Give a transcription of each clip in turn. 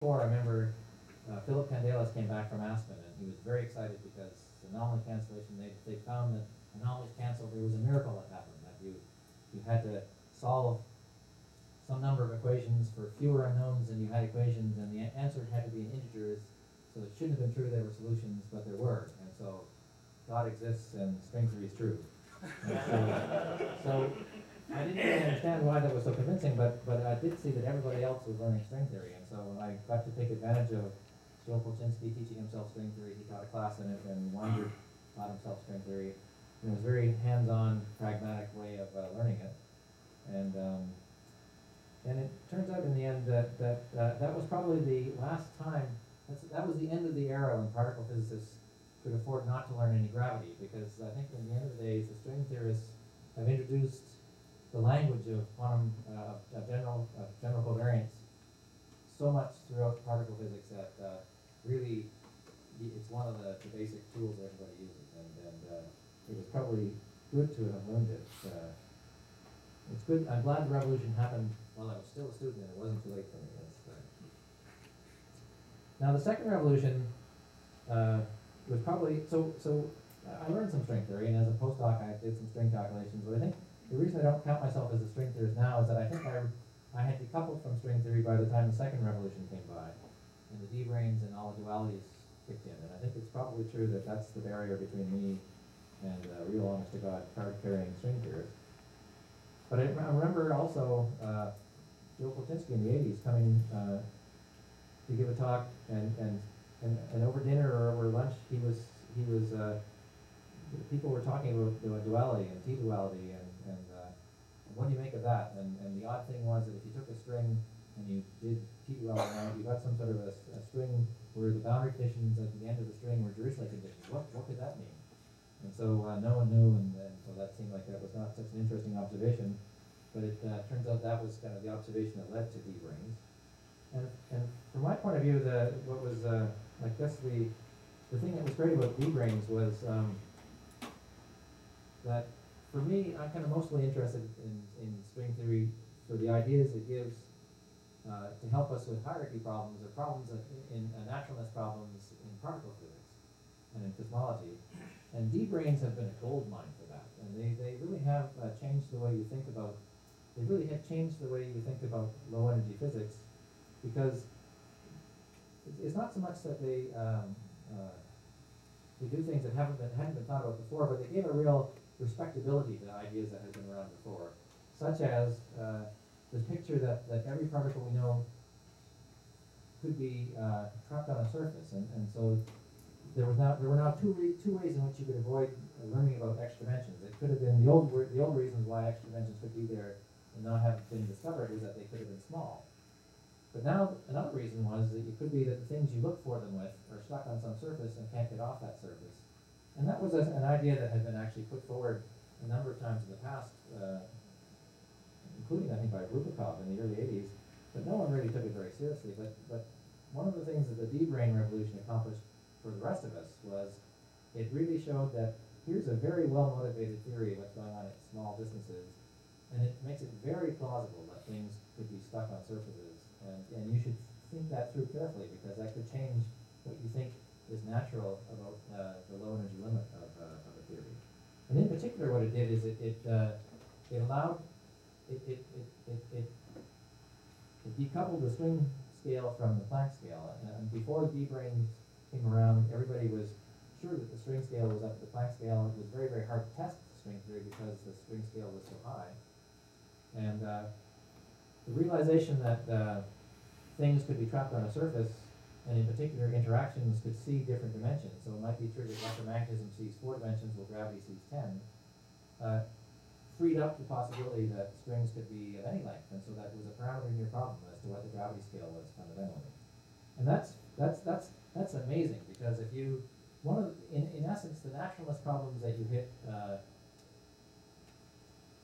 Before, I remember uh, Philip Candelas came back from Aspen and he was very excited because anomaly cancellation, they, they found that anomalies canceled, there was a miracle that happened, that you, you had to solve some number of equations for fewer unknowns than you had equations, and the answer had to be in integers, so it shouldn't have been true there were solutions, but there were, and so God exists and string theory is true. So- So, I didn't really understand why that was so convincing, but, but I did see that everybody else was learning string theory, and so I got to take advantage of Joe Polchinski teaching himself string theory, he taught a class in it, and Winder taught himself string theory. And it was a very hands-on, pragmatic way of uh, learning it. And, um, and it turns out in the end that, that, uh, that was probably the last time, that's, that was the end of the era when particle physicists could afford not to learn any gravity, because I think in the end of the day, the string theorists have introduced the language of quantum, uh, of general, of general covariance so much throughout particle physics that, uh, really, it's one of the, the basic tools that everybody uses, and, and, uh, it was probably good to have learned it, uh, it's good, I'm glad the revolution happened while I was still a student, and it wasn't too late for me, uh. Now, the second revolution, uh, was probably, so, so, I I learned some string theory, and as a postdoc, I did some string calculations, but I think the reason I don't count myself as a string theorist now is that I think I, I had decoupled from string theory by the time the second revolution came by, and the D-branes and all the dualities kicked in, and I think it's probably true that that's the barrier between me and uh, real honest-to-God card-carrying string theorists. But I, I remember also, uh, Joe Polchinski in the eighties coming, uh, to give a talk, and, and, and, and over dinner or over lunch, he was, he was, uh, people were talking about du- duality and T-duality, and, and, uh, what do you make of that? And, and the odd thing was that if you took a string and you did T well it, you got some sort of a string where the boundary conditions at the end of the string were Dirichlet conditions. What, what could that mean? And so, uh, no one knew, and, and so that seemed like that was not such an interesting observation. But it, uh, turns out that was kind of the observation that led to D-branes. And, and from my point of view, the, what was, uh, I guess the, the thing that was great about D-branes was, um, that for me, I'm kind of mostly interested in, in string theory for the ideas it gives uh, to help us with hierarchy problems or problems in uh, naturalness problems in particle physics and in cosmology. And D-branes have been a gold mine for that. And they, they really have uh, changed the way you think about, they really have changed the way you think about low energy physics because it's- not so much that they, um, uh, they do things that haven't been, hadn't been thought about before, but they give a real respectability to ideas that had been around before. Such as, uh, the picture that, that every particle we know could be, uh, trapped on a surface, and, and so there was now, there were now two re- two ways in which you could avoid learning about extra dimensions. It could have been, the old, the old reasons why extra dimensions could be there and not have been discovered was that they could have been small. But now, another reason was that it could be that the things you look for them with are stuck on some surface and can't get off that surface. And that was a, an idea that had been actually put forward a number of times in the past, uh, including, I think, by Rubakov in the early eighties, but no one really took it very seriously. But, but one of the things that the D-brane revolution accomplished for the rest of us was it really showed that here's a very well-motivated theory of what's going on at small distances, and it makes it very plausible that things could be stuck on surfaces. And, and you should think that through carefully, because that could change what you think is natural about uh, the low energy limit of, uh, of a theory. And in particular, what it did is it, it, uh, it allowed, it, it, it, it, it, it decoupled the string scale from the Planck scale. And, before D-branes came around, everybody was sure that the string scale was up to the Planck scale. It was very, very hard to test the string theory because the string scale was so high. And uh, the realization that uh, things could be trapped on a surface, and in particular interactions could see different dimensions. So it might be true that electromagnetism sees four dimensions while gravity sees ten. Uh, freed up the possibility that strings could be of any length, and so that was a parameter in your problem as to what the gravity scale was fundamentally. And that's that's that's that's amazing because if you one of in in essence the naturalist problems that you hit uh,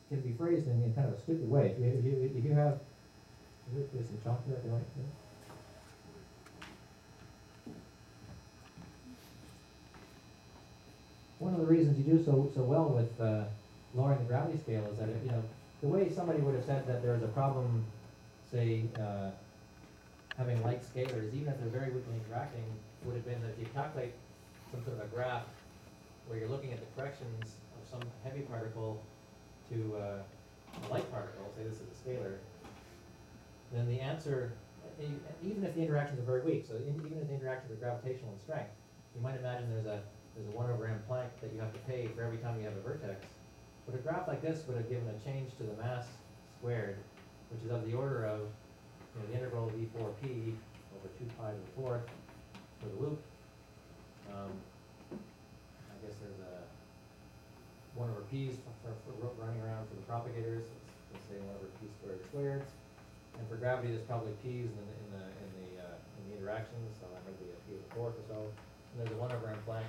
can be phrased in, in kind of a stupid way. If you if you if you have there's some chocolate there, right? One of the reasons you do so so well with uh, lowering the gravity scale is that you know the way somebody would have said that there's a problem, say. Uh, having light scalars, even if they're very weakly interacting, would have been that if you calculate some sort of a graph where you're looking at the corrections of some heavy particle to uh, a light particle, say this is a scalar, then the answer, even if the interactions are very weak, so even if the interactions are gravitational in strength, you might imagine there's a, there's a one over m Planck that you have to pay for every time you have a vertex. But a graph like this would have given a change to the mass squared, which is of the order of, you know, the integral of E four P over two pi to the fourth for the loop. Um, I guess there's a one over P's for, for, running around for the propagators, let's, let's say one over P squared squared. And for gravity, there's probably P's in the, in the, in the, uh, in the interactions, so that might be a P to the fourth or so. And there's a one over m Planck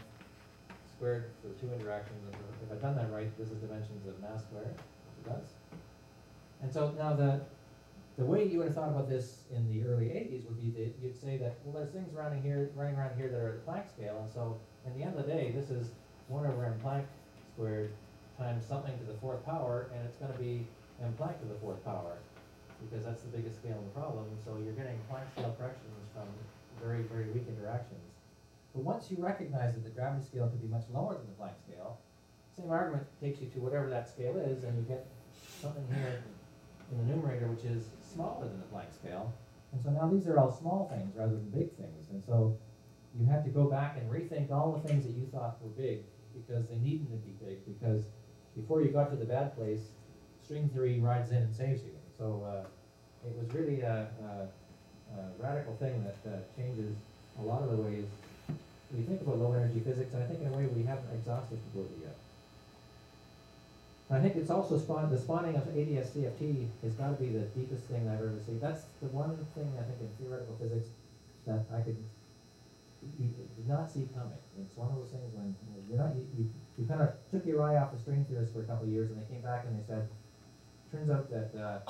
squared for the two interactions, if I've done that right, this is dimensions of mass squared, which it does. And so now the, the way you would have thought about this in the early eighties would be that you'd say that, well, there's things running here, running around here that are at the Planck scale, and so, in the end of the day, this is one over m Planck squared times something to the fourth power, and it's gonna be m Planck to the fourth power, because that's the biggest scale in the problem, so you're getting Planck scale corrections from very, very weak interactions. But once you recognize that the gravity scale could be much lower than the Planck scale, same argument takes you to whatever that scale is, and you get something here in the numerator which is smaller than the Planck scale. And so now these are all small things rather than big things, and so you have to go back and rethink all the things that you thought were big, because they needn't to be big, because before you got to the bad place, string theory rides in and saves you. So, uh, it was really a, a, a radical thing that, uh, changes a lot of the ways we think about low energy physics, and I think in a way we haven't exhausted completely yet. I think it's also the spawning of ADS-CFT has gotta be the deepest thing I've ever seen. That's the one thing I think in theoretical physics that I could, you did not see coming. It's one of those things when, you're not, you, you, you kind of took your eye off the string theorists for a couple of years, and they came back and they said, turns out that, uh,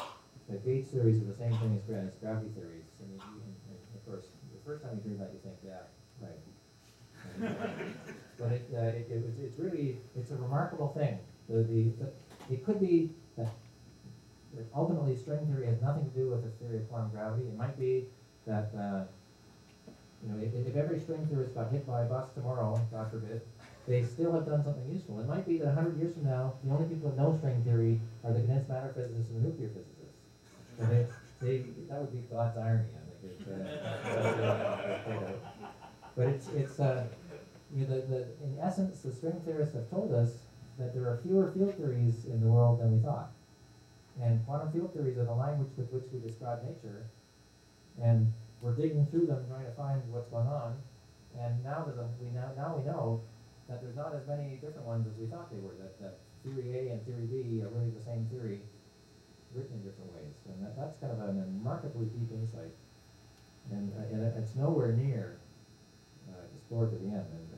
that gauge theories are the same thing as, gra- as gravity theories. And you, and of course, the first time you hear that, you think, yeah, right. But it, it, was, it's really, it's a remarkable thing. The, the, the, it could be that, that ultimately string theory has nothing to do with the theory of quantum gravity. It might be that, uh, you know, if, if every string theorist got hit by a bus tomorrow, God forbid, they still have done something useful. It might be that a hundred years from now, the only people that know string theory are the condensed matter physicists and the nuclear physicists. And they, they, that would be God's irony, I think. Uh, but it's, it's, uh, you know, the, the, in essence, the string theorists have told us that there are fewer field theories in the world than we thought. And quantum field theories are the language with which we describe nature. And we're digging through them, trying to find what's going on. And now a, we now, now we know that there's not as many different ones as we thought they were, that, that theory A and theory B are really the same theory, written in different ways. And that, that's kind of a remarkably deep insight. And, uh, and it's nowhere near, uh, explored to the end, and,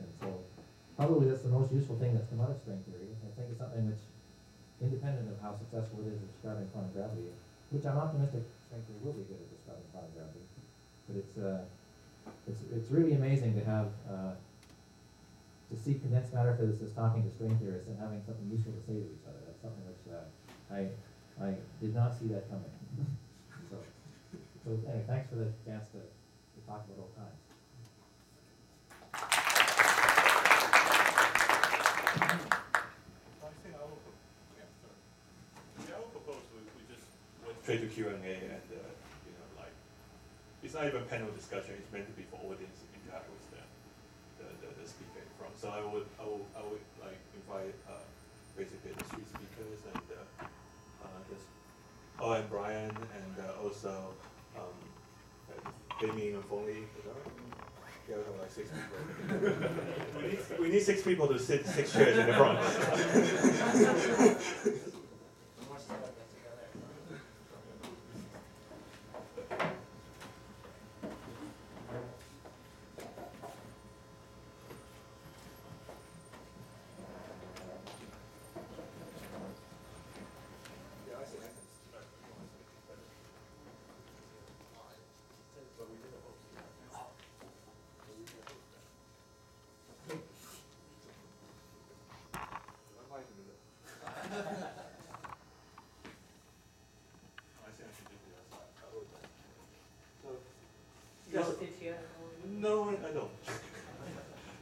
probably that's the most useful thing that's come out of string theory. I think it's something which, independent of how successful it is at describing quantum gravity, which I'm optimistic string theory will be good at describing quantum gravity. But it's, uh, it's, it's really amazing to have, uh, to see condensed matter physicists talking to string theorists and having something useful to say to each other. That's something which, uh, I, I did not see that coming. So, so anyway, thanks for the chance to, to talk about old times. I think I will, pro- yeah, sorry. Yeah, I will propose we, we just went straight to Q and A and, uh, you know, like, it's not even panel discussion, it's meant to be for audience to interact with the, the, the, the speaker front. So I would, I would, I would like invite, uh, basically the three speakers and, uh, uh, just, oh, and Brian and, uh, also, um, Damien and Foley, is that right? Yeah, we have like six people. We need, we need six people to sit six chairs in the front.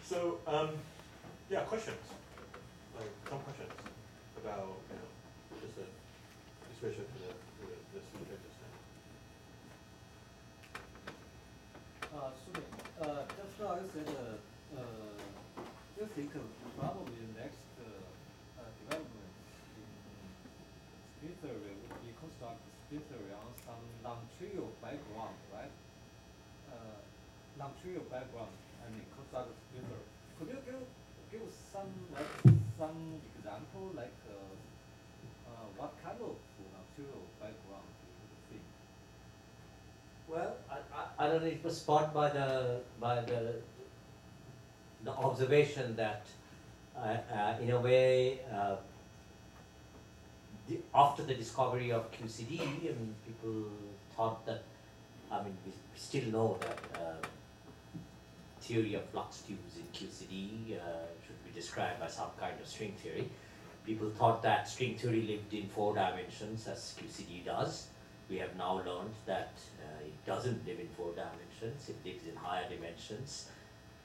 so, um, yeah, questions. Like some questions about you know just the, especially for the for the, the speaker just now. Uh, Sumit, uh, just now you said, uh, uh, you think probably the next uh, uh, development in string theory would be construct string theory on some non-trivial background, right? Uh, non-trivial background, Could you give, give some, like, some example, like, uh, uh, what kind of non-trivial background do you think? Well, I, I, I don't know, it was spot by the, by the, the observation that, uh, uh, in a way, uh, the, after the discovery of QCD, I mean, people thought that, I mean, we, we still know that, uh, theory of flux tubes in QCD, uh, should be described by some kind of string theory. People thought that string theory lived in four dimensions as QCD does. We have now learned that uh, it doesn't live in four dimensions, it lives in higher dimensions,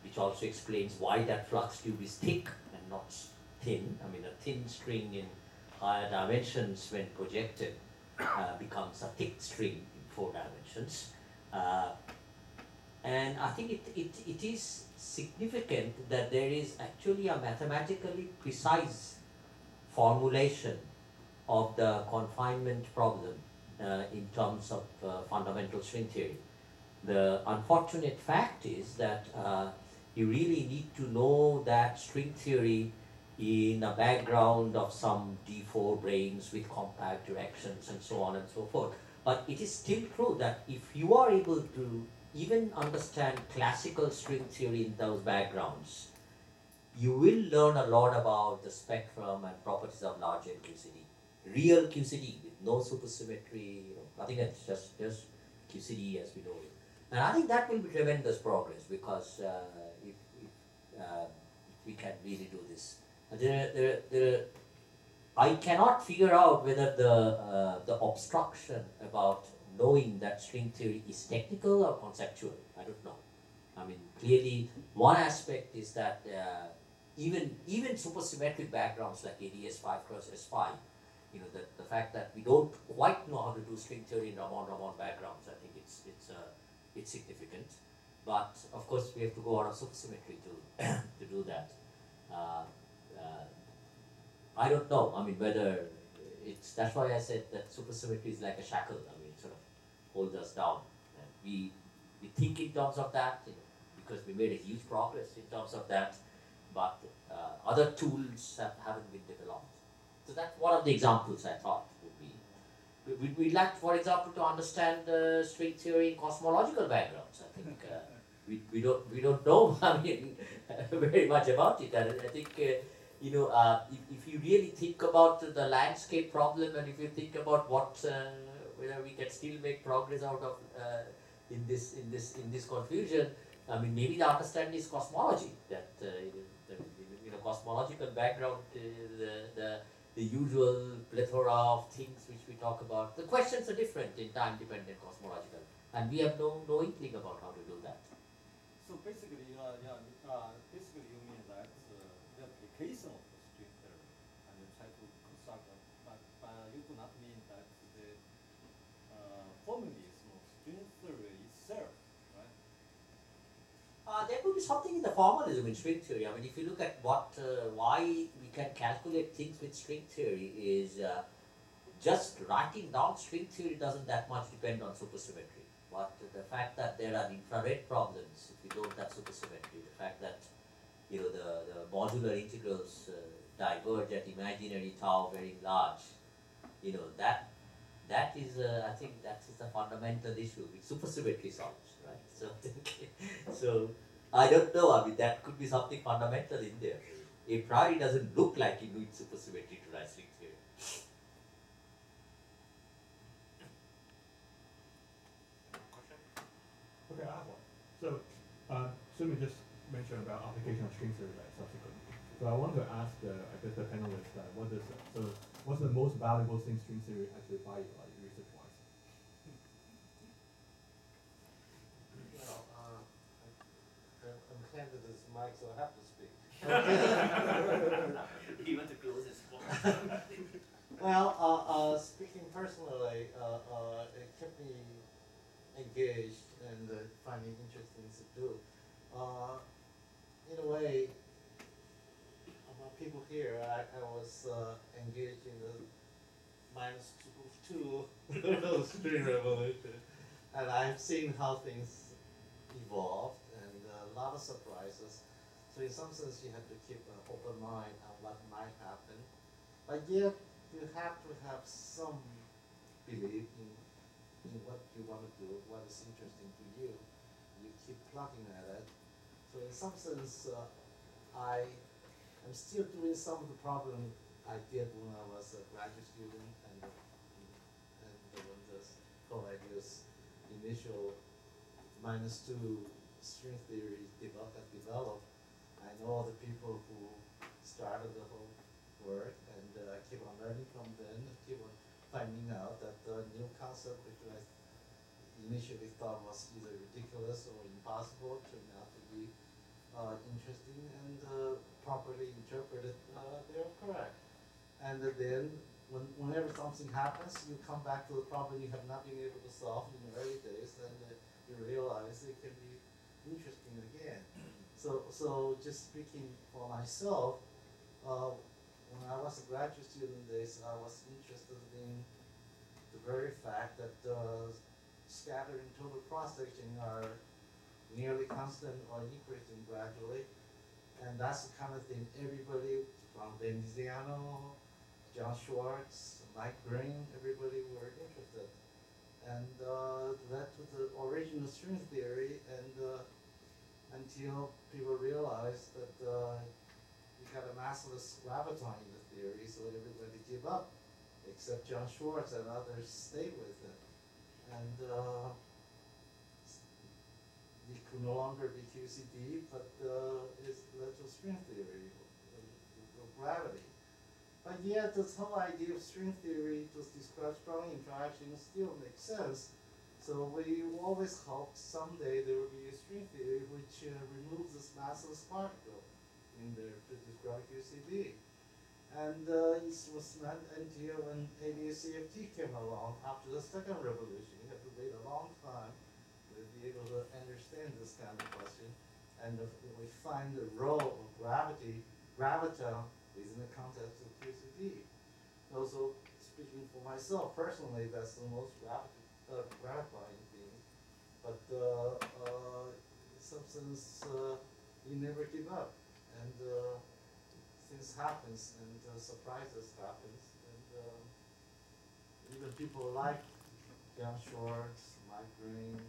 which also explains why that flux tube is thick and not thin. I mean, a thin string in higher dimensions, when projected, uh, becomes a thick string in four dimensions. Uh, and I think it, it, it is significant that there is actually a mathematically precise formulation of the confinement problem uh, in terms of uh, fundamental string theory. The unfortunate fact is that uh, you really need to know that string theory in a background of some D4 branes with compact directions and so on and so forth. But it is still true that if you are able to even understand classical string theory in those backgrounds, you will learn a lot about the spectrum and properties of large QCD. Real QCD with no supersymmetry, you know, nothing else, just, just QCD as we know it. And I think that will be tremendous progress because uh, if, if, uh, if we can really do this. There, there, there, I cannot figure out whether the, uh, the obstruction about knowing that string theory is technical or conceptual. I don't know. I mean, clearly, one aspect is that uh, even even supersymmetric backgrounds like ADS five cross S five, you know, the, the fact that we don't quite know how to do string theory in Ramond Ramond backgrounds, I think it's it's uh, it's significant. But of course, we have to go out of supersymmetry to to do that. Uh, uh, I don't know. I mean, whether it's that's why I said that supersymmetry is like a shackle. I mean, it sort of holds us down. And we we think in terms of that, you know, because we made a huge progress in terms of that, but uh, other tools have, haven't been developed. So that's one of the examples I thought would be. We, we, we'd like, for example, to understand uh, string theory in cosmological backgrounds. I think uh, we, we don't we don't know. I mean, very much about it. And I think uh, you know uh, if, if you really think about the landscape problem, and if you think about what uh, whether we can still make progress out of uh, in this in this in this confusion. I mean, maybe the understanding is cosmology that uh, the, you know cosmological background, uh, the the the usual plethora of things which we talk about. The questions are different in time-dependent cosmological, and we have no no inkling about how to do that. So basically, uh, yeah, uh, basically the of theory and try to construct, a, but, but you do not mean that the uh, formalism of string theory itself, right? Uh, there could be something in the formalism in string theory. I mean, if you look at what, uh, why we can calculate things with string theory is uh, just writing down string theory doesn't that much depend on supersymmetry. But the fact that there are infrared problems if you don't have supersymmetry, the fact that you know the, the modular integrals uh, diverge at imaginary tau very large, you know that that is uh, I think that is the fundamental issue which supersymmetry solves, right? So so I don't know. I mean that could be something fundamental in there. A priori doesn't look like you need supersymmetry to write string theory. Okay, I have one. So, uh, Sumit just mentioned about application of string theory, right, subsequently. So I want to ask the, I guess the panelists, uh, what is, so what's the most valuable thing string theory actually buy you, like research wise? Well, uh, I'm handed this mic, so I have to speak. You want to close this one? Well, uh, uh, speaking personally, uh, uh, it kept me engaged and uh, finding interesting things to do. In a way, among people here, I, I was uh, engaged in the minus two, two string revolution, and I've seen how things evolved and a lot of surprises. So in some sense, you have to keep an open mind on what might happen, but yet you have to have some belief in, in what you want to do, what is interesting to you. You keep plugging at it. So in some sense, uh, I am still doing some of the problem I did when I was a graduate student and, and when whole ideas initial minus two string theory developed, got developed. I know all the people who started the whole work and uh, keep on learning from them, keep on finding out that the new concept which I initially thought was either ridiculous or impossible turned out to be interesting and uh, properly interpreted, uh, they're correct. And then when, whenever something happens, you come back to the problem you have not been able to solve in the early days, and uh, you realize it can be interesting again. So, so just speaking for myself, uh, when I was a graduate student days, I was interested in the very fact that uh, scattering total cross section are nearly constant or increasing gradually. And that's the kind of thing everybody from Veneziano, John Schwarz, Mike Green, everybody were interested. And uh, to the original string theory and uh, until people realized that uh, you got a massless graviton in the theory, so everybody gave up, except John Schwarz and others stayed with it. And uh, no longer be QCD, but uh, it's to string theory of, gravity. But yet, this whole idea of string theory to describe strong interactions still makes sense. So we always hoped someday there will be a string theory which uh, removes this massless particle in there to describe QCD. And uh, it was not until when ADS-CFT came along after the second revolution, you have to wait a long time able to understand this kind of question. And uh, we find the role of gravity, graviton, within the context of QCD. Also, speaking for myself personally, that's the most gravi- uh, gratifying thing. But uh, uh, uh, you never give up, and uh, things happens, and uh, surprises happens, and uh, even people like John Schwarz, Mike Green,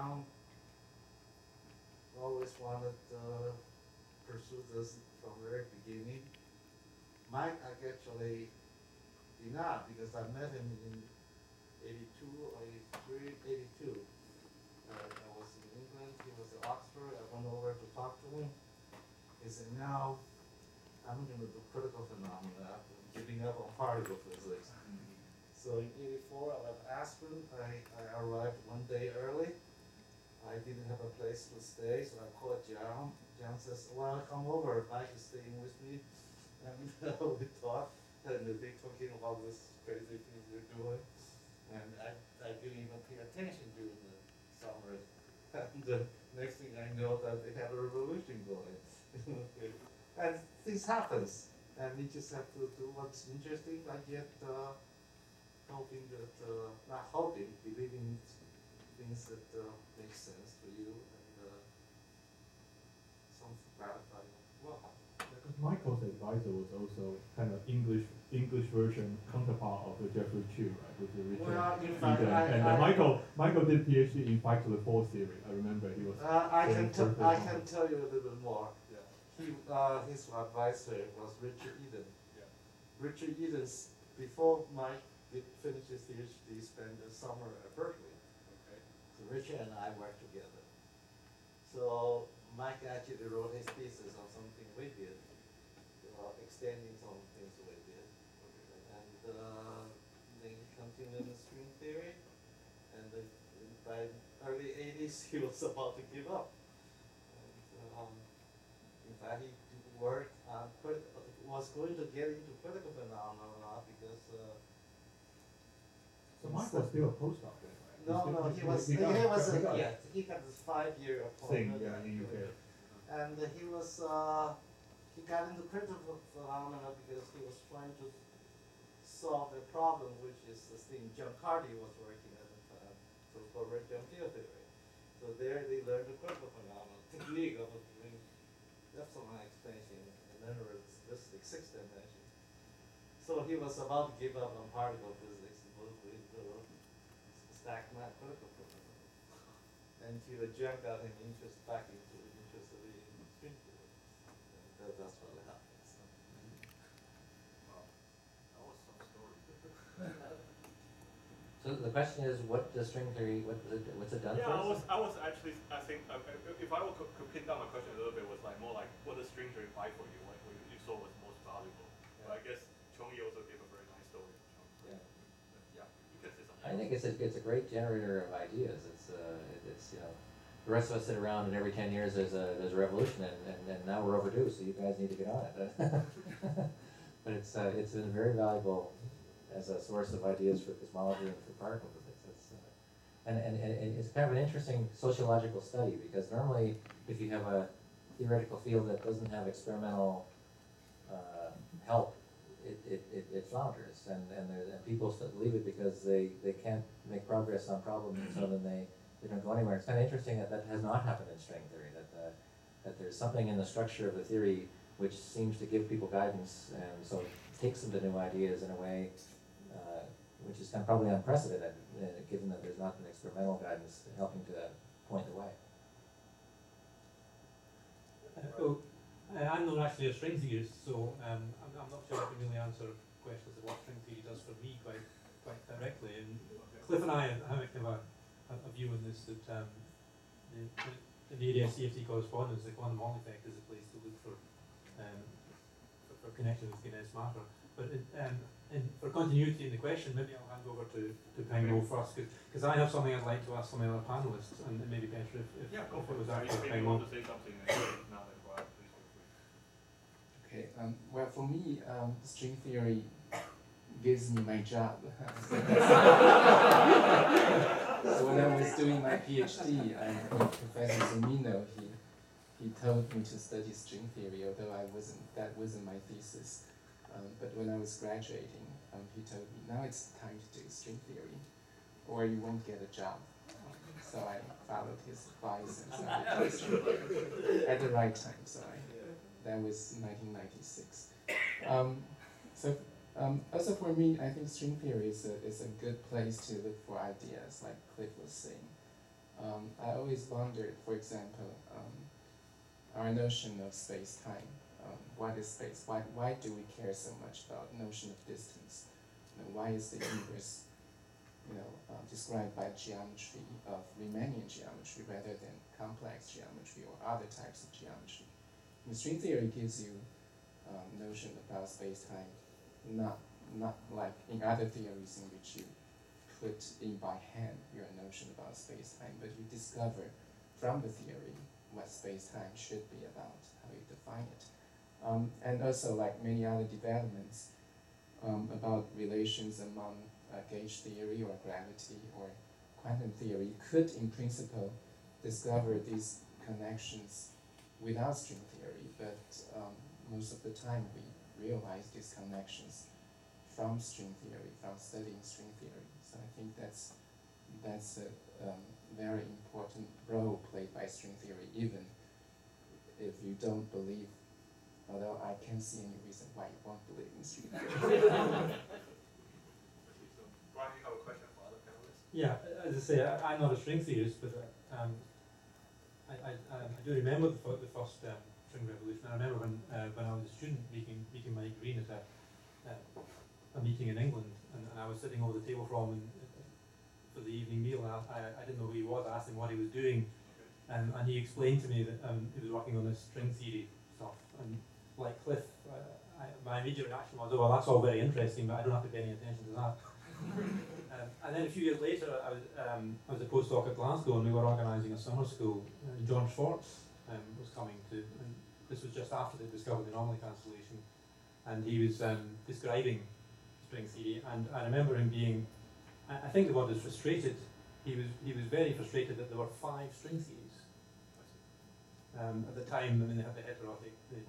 John always wanted to pursue this from the very beginning. Mike, actually did not because I met him in 82 or 83, 82. Uh, I was in England, he was at Oxford, I went over to talk to him. He said, now I'm going to do critical phenomena, I'm giving up on particle physics. So in 84, I left Aspen, I, I arrived one day early. I didn't have a place to stay, so I called John. John says, well, come over, Mike is staying with me. And we talked, and they talking about this crazy things they're doing. And I, I didn't even pay attention during the summer. And the next thing I know that they had a revolution going. and things happens, and we just have to do what's interesting, but yet uh, hoping that, uh, not hoping, believing things that uh, make sense for you and uh, something gratifying will happen. Because Michael's advisor was also kind of English English version counterpart of the Geoffrey Chew, right, with the Richard Well, in fact, Eden. I- and I- Michael Michael did PhD in five to the four theory. I remember he was. Uh, I can tell, I can tell you a little bit more. Yeah, He, uh, his advisor was Richard Eden. yeah. Richard Eden's, before Mike did finish his PhD, spent the summer at Berkeley. Richard and I worked together. So Mike actually wrote his thesis on something we did, uh, extending some things we did. And uh, then he continued in string theory, and the, by early eighties, he was about to give up. And, um, in fact, he did work on, was going to get into critical phenomena because, uh, So Mike was still a postdoc? No, no, he was, he he was, he a- yeah, he got this five-year Thing, appointment. yeah, in UK. And he was, uh, he got into critical phenomena because he was trying to solve a problem, which is this thing John Cardy was working at the time, for covariant field theory. So there they learned the critical phenomena technique of doing epsilon expansion and then relativistic six dimension. So he was about to give up on particle physics, the stack map critical phenomena. Until John got him interest back into interested in string theory. And that, that's what happened. So. That was some story. So the question is, what does string theory, what, it- what's it done for Yeah, I was, I was actually, I think, uh, uh, if I were to, to pin down my question a little bit, was like more like, what does string theory buy for you? What, what you saw was most valuable? But I guess Chung-I also gave a I think it's a, it's a great generator of ideas. It's, uh, it's, you know, the rest of us sit around and every ten years there's a, there's a revolution and, and, and now we're overdue, so you guys need to get on it. But it's, uh, it's been very valuable as a source of ideas for cosmology and for particle physics. It's, uh, and, and, and and it's kind of an interesting sociological study because normally if you have a theoretical field that doesn't have experimental, uh, help, it, it, it, it flounders and, and and people leave it because they, they can't make progress on problems and so then they, they don't go anywhere. It's kind of interesting that that has not happened in string theory, that, uh, that there's something in the structure of the theory which seems to give people guidance and so takes them to new ideas in a way, uh, which is kind of probably unprecedented, uh, given that there's not an experimental guidance helping to point the way. Uh, oh, I'm not actually a string theorist, so um, I'm, I'm not sure I can really answer questions of what string theory does for me quite quite directly. And Cliff and I have a kind of a, a, a view on this that um, the, the, in the area of CFT correspondence, the quantum Hall effect is a place to look for um, for, for connection with condensed matter. But it, um, and for continuity in the question, maybe I'll hand over to, to Peng Mo first, because I have something I'd like to ask some of the other panelists, and it may be better if, if, Yeah, go if for it it. was If after if Peng you Mo. want to say something uh, now, then go ahead, please feel free. Okay, um, well, for me, um, string theory gives me my job. so when I was doing my PhD, um, Professor Zumino, he, he told me to study string theory, although I wasn't, that wasn't my thesis. Um, but when I was graduating, um, he told me, now it's time to do string theory, or you won't get a job. So I followed his advice and started doing string theory at the right time, so I that was 1996. Um, so um, also for me, I think string theory is a, is a good place to look for ideas, like Cliff was saying. Um, I always wondered, for example, um, our notion of space-time. Um, what is space? Why, why do we care so much about notion of distance? You know, why is the universe you know, uh, described by geometry of Riemannian geometry rather than complex geometry or other types of geometry? String theory gives you um, notion about space-time, not not like in other theories in which you put in by hand your notion about space-time, but you discover from the theory what space-time should be about, how you define it. Um, and also, like many other developments um, about relations among uh, gauge theory or gravity or quantum theory, could in principle discover these connections without string theory, but um, most of the time we realize these connections from string theory, from studying string theory. So I think that's that's a um, very important role played by string theory, even if you don't believe. Although I can't see any reason why you won't believe in string theory. Brian, you have a question for other panelists? Yeah, as I say, I, I'm not a string theorist, but uh, um, I, I, um, I do remember the, the first um, string revolution. I remember when, uh, when I was a student meeting, meeting Mike Green at a, uh, a meeting in England, and, and I was sitting over the table from him uh, for the evening meal, and I, I, I didn't know who he was. I asked him what he was doing, and, and he explained to me that um, he was working on this string theory stuff. And like Cliff, uh, I, my immediate reaction was, oh, well, that's all very interesting, but I don't have to pay any attention to that. Um, and then a few years later, I was, um, I was a postdoc at Glasgow and we were organising a summer school. Uh, John Schwarz um, was coming to, and this was just after they discovered the anomaly cancellation, and he was um, describing string theory. And I remember him being, I, I think the word is frustrated. He was, he was very frustrated that there were five string theories. Um, at the time, I mean, they had the heterotic, the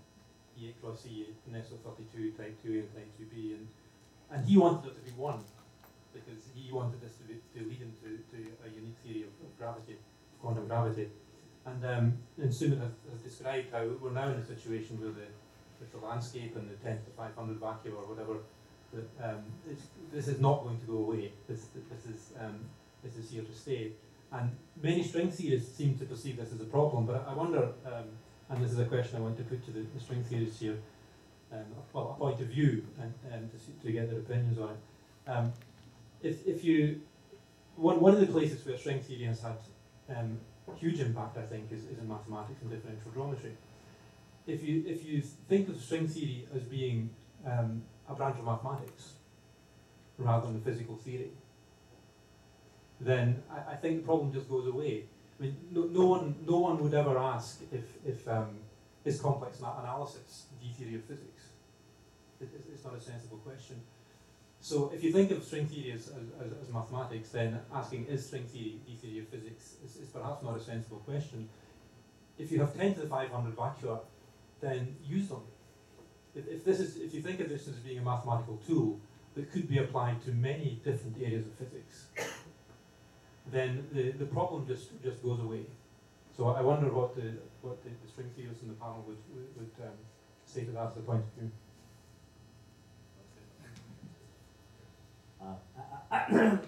E8 cross E, Nesso 32, type 2A and type 2B, and, and he wanted there to be one because he wanted this to, be, to lead him to, to a unique theory of, of gravity, quantum gravity. And, um, and Sumit has, described how we're now in a situation where the, with the landscape and the 10 to 500 vacuum or whatever, that um, this is not going to go away. This, this, is, um, this is here to stay. And many string theorists seem to perceive this as a problem, but I wonder, um, and this is a question I want to put to the, the string theorists here, um, well, a point of view, and, um, to, see, to get their opinions on it. If, if you, one, one of the places where string theory has had um, huge impact, I think, is, is in mathematics and differential geometry. If you, if you think of string theory as being um, a branch of mathematics rather than a physical theory, then I, I think the problem just goes away. I mean, no, no one, no one would ever ask if, if um, is complex analysis the theory of physics. It, it's not a sensible question. So if you think of string theory as, as, as, mathematics, then asking is string theory the theory of physics is, is perhaps not a sensible question. If you have 10 to the 500 vacua, then use them. If, if, this is, if you think of this as being a mathematical tool that could be applied to many different areas of physics, then the, the problem just, just goes away. So I wonder what the, what the, the string theorists in the panel would, would, would um, say to that as a point of view. Uh, I,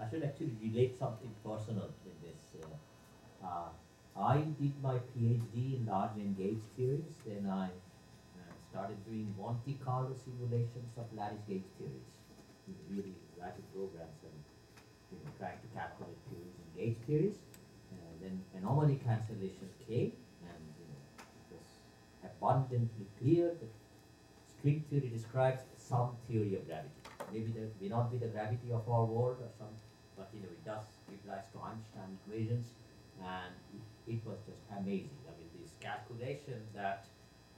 I, should actually relate something personal in this. Uh, uh, I did my PhD in large N gauge theories, then I uh, started doing Monte Carlo simulations of lattice gauge theories, really rapid programs and you know, trying to calculate theories in gauge theories. Then anomaly cancellation came, and you know, it was abundantly clear that string theory describes some theory of gravity maybe that may not be the gravity of our world or some, but you know, it does give rise to Einstein equations, and it, it was just amazing. I mean, this calculation that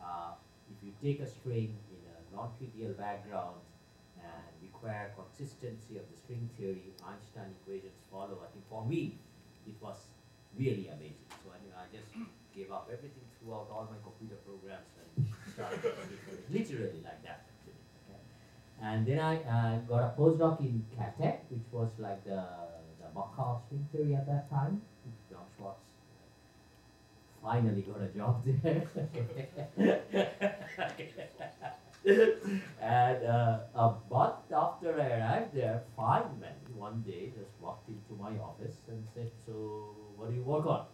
uh, if you take a string in a non-trivial background and require consistency of the string theory, Einstein equations follow. I think for me, it was really amazing. So I, mean, I just gave up everything, throughout all my computer programs, and started literally like that. And then I uh, got a postdoc in Caltech, which was like the, the Macaw string theory at that time. John Schwarz finally got a job there. and uh, a month after I arrived there, five men one day just walked into my office and said, So, what do you work on?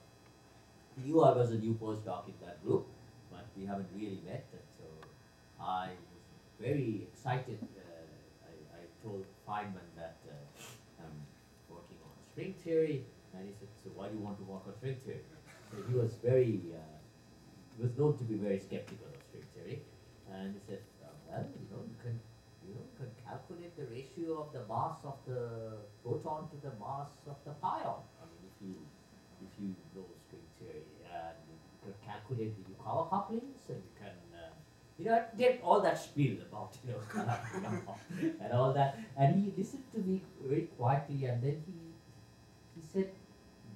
Knew I was a new postdoc in that group, but we haven't really met. And so I was very excited. Told Feynman that uh, I'm working on string theory, and he said, "So why do you want to work on string theory?" So he was very, uh, was known to be very skeptical of string theory, and he said, uh, "Well, you know, you can, you know, can calculate the ratio of the mass of the proton to the mass of the pion. I mean, if you, if you know string theory, and you can calculate the Yukawa couplings, and you can." Uh, you know, get all that spiel about, you know, and all that. And he listened to me very quietly and then he, he said,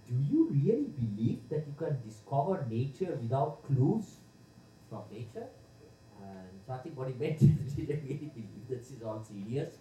do you really believe that you can discover nature without clues from nature? And so I think what he meant is he didn't really believe that this is all serious.